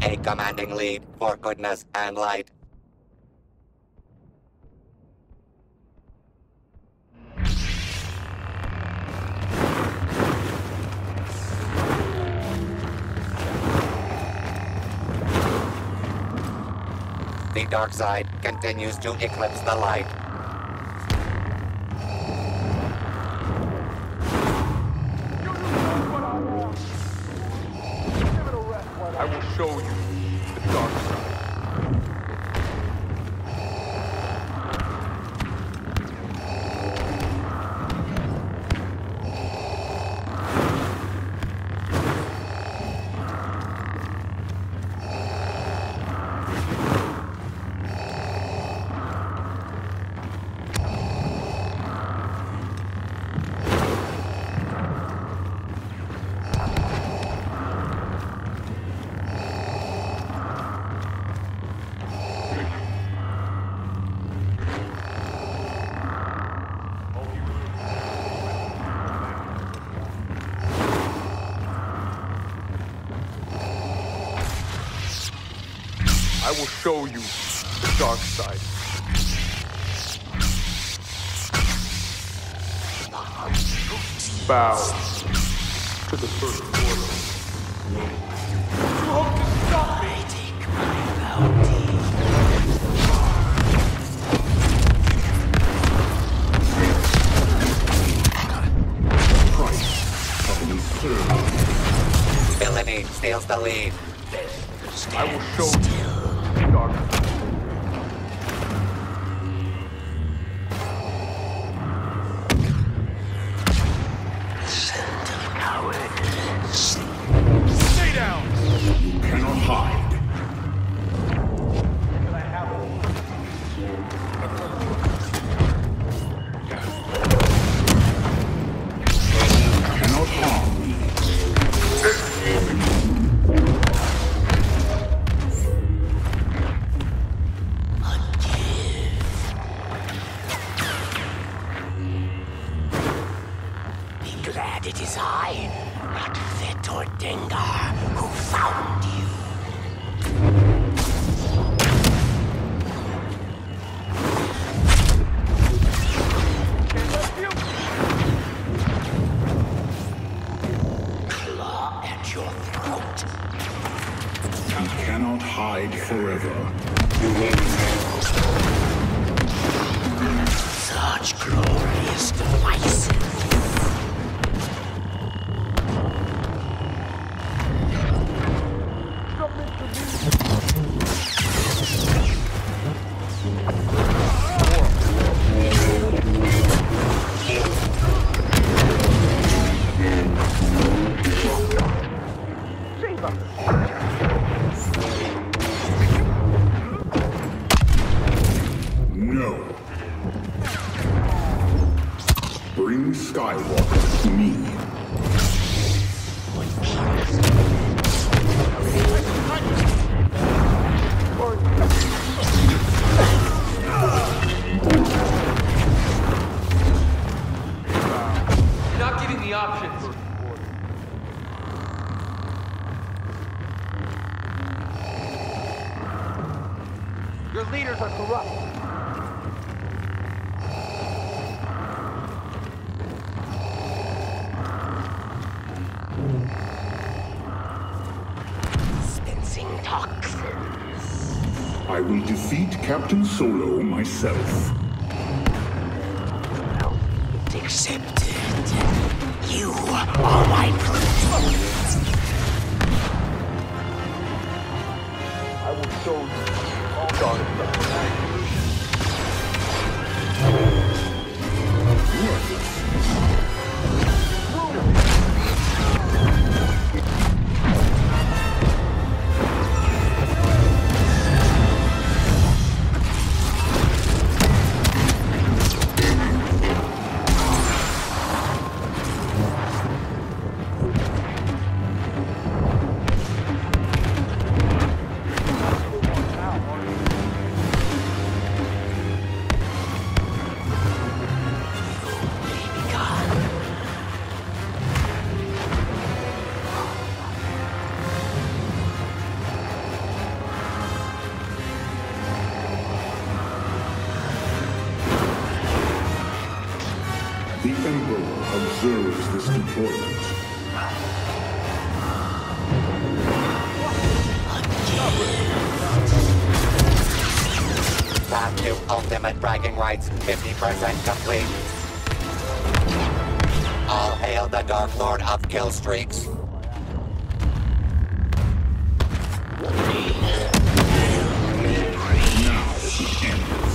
A commanding lead for goodness and light. The dark side continues to eclipse the light. Show you I will show you the dark side. Bow to the first order. You hope to stop me? Price of an. Villainy steals the lead. I will show you the Glad it is I, not Fett or Dengar, who found you. Claw at your throat. You cannot hide forever. Such glorious Skywalker me. Not getting the options. Your leaders are corrupt. Toxins. I will defeat Captain Solo myself. Accepted. You are my proof. I will show you all dark Observes this deployment. Path to ultimate bragging rights, 50% complete. All hail the Dark Lord of Kill Streaks. Now it ends. No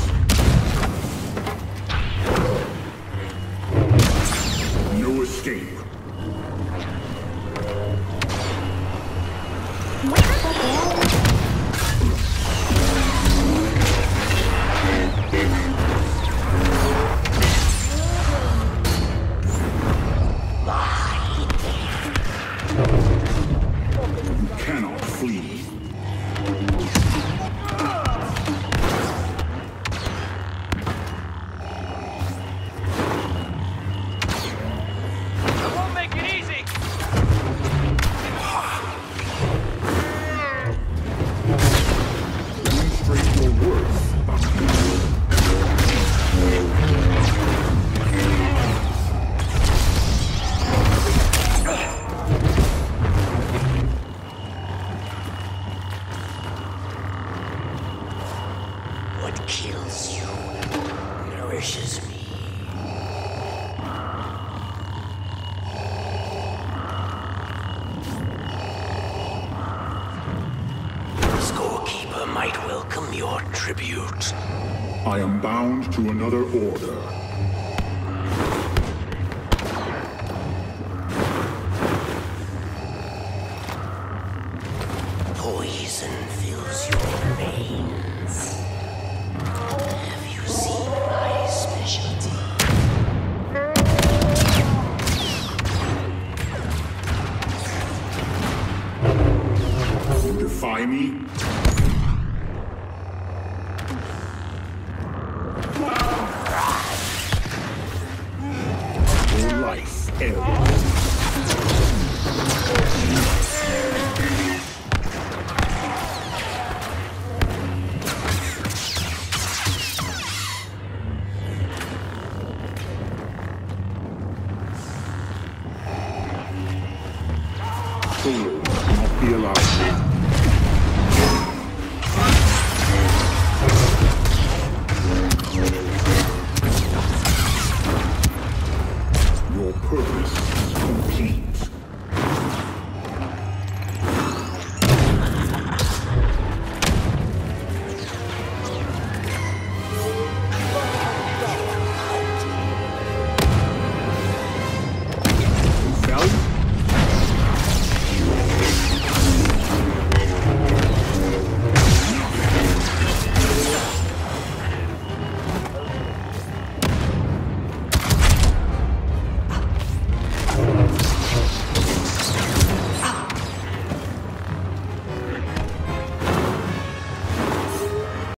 escape. Tribute. I am bound to another order. Poison fills your veins. Have you seen my specialty? You defy me?